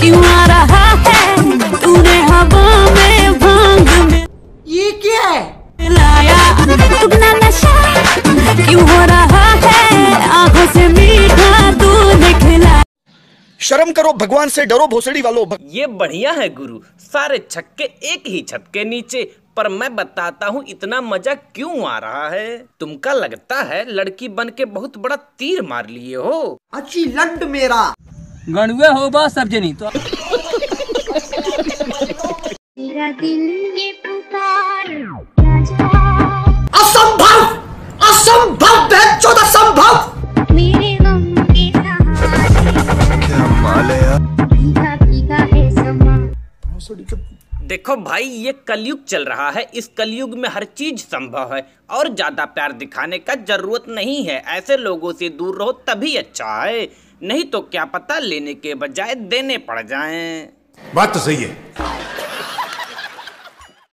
क्यों आ रहा है? तूने हवा में भाँग में ये क्या है? लाया नशा? क्यों हो रहा है? आँखों से मीठा तूने खिलाया। शर्म करो भगवान से डरो भोसड़ी वालों भग... ये बढ़िया है गुरु सारे छक्के एक ही छत के नीचे पर मैं बताता हूँ इतना मज़ा क्यों आ रहा है? तुमका लगता है लड़की बन के बहुत बड़ा तीर मार लिए हो। अच्छी लड्ड मेरा। गणुए हो बा सब्जनी तो दिल ये देखो भाई ये कलयुग चल रहा है। इस कलयुग में हर चीज़ संभव है और ज़्यादा प्यार दिखाने का ज़रूरत नहीं है। ऐसे लोगों से दूर रहो तभी अच्छा है। नहीं तो क्या पता लेने के बजाय देने पड़ जाएँ। बात तो सही है।